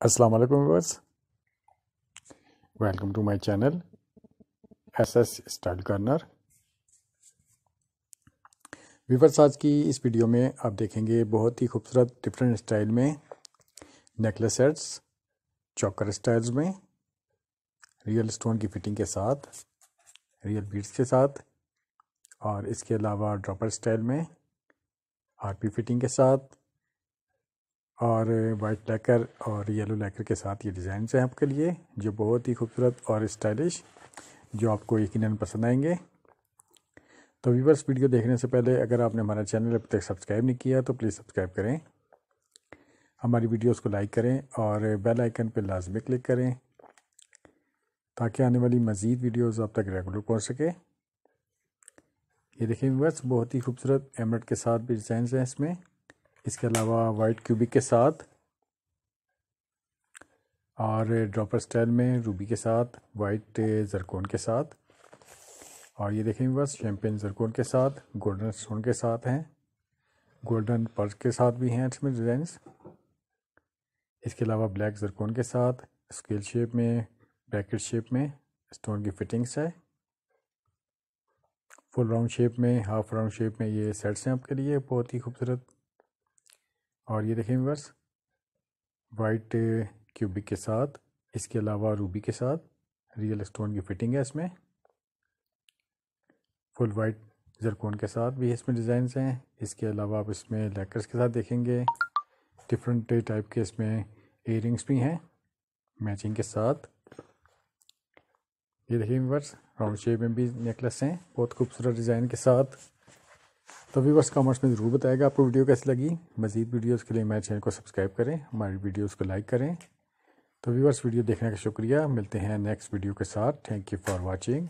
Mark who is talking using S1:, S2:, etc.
S1: अस्सलाम वालेकुम viewers welcome to my channel SS style corner viewers आज की इस वीडियो में आप देखेंगे बहुत ही खूबसूरत डिफरेंट स्टाइल में नेकलेस सेट्स चौकर स्टाइल्स में रियल स्टोन की फिटिंग के साथ रियल बीड्स के साथ, और इसके अलावा ड्रॉपर स्टाइल में आरपी फिटिंग के साथ और वाइट लैकर और येलो लैकर के साथ ये डिज़ाइन हैं आपके लिए, जो बहुत ही खूबसूरत और स्टाइलिश जो आपको यकीन पसंद आएँगे। तो व्यूवर्स वीडियो देखने से पहले अगर आपने हमारा चैनल अभी तक सब्सक्राइब नहीं किया तो प्लीज़ सब्सक्राइब करें। हमारी वीडियोस को लाइक करें और बेल आइकन पर लाजमी क्लिक करें, ताकि आने वाली मज़ीद वीडियोज़ आप तक रेगुलर पहुँच सके। ये देखिए व्यूवर्स बहुत ही खूबसूरत एमरट के साथ भी डिज़ाइन हैं इसमें। इसके अलावा वाइट क्यूबिक के साथ और ड्रॉपर स्टाइल में रूबी के साथ वाइट जरकोन के साथ और ये देखें बस शैम्पेन जरकोन के साथ गोल्डन स्टोन के साथ हैं गोल्डन पर्स के साथ भी हैं इसमें डिज़ाइंस इसके अलावा ब्लैक जरकोन के साथ स्केल शेप में ब्रैकेट शेप में स्टोन की फिटिंग्स है। फुल राउंड शेप में हाफ़ राउंड शेप में ये सेट्स हैं आपके लिए, बहुत ही खूबसूरत। और ये देखें बस वाइट क्यूबिक के साथ, इसके अलावा रूबी के साथ रियल स्टोन की फिटिंग है इसमें। फुल वाइट जरकोन के साथ भी इसमें डिज़ाइन हैं। इसके अलावा आप इसमें लेकर्स के साथ देखेंगे। डिफरेंट टाइप के इसमें इयरिंग्स भी हैं मैचिंग के साथ। ये देखिए बस राउंड शेप में भी नेकलेस हैं, बहुत खूबसूरत डिज़ाइन के साथ। तो व्यूवर्स कमेंट्स में ज़रूर बताएगा आपको वीडियो कैसी लगी। मज़ीद वीडियोस के लिए मेरे चैनल को सब्सक्राइब करें, हमारी वीडियोस को लाइक करें। तो व्यूवर्स वीडियो देखने का शुक्रिया। मिलते हैं नेक्स्ट वीडियो के साथ। Thank you for watching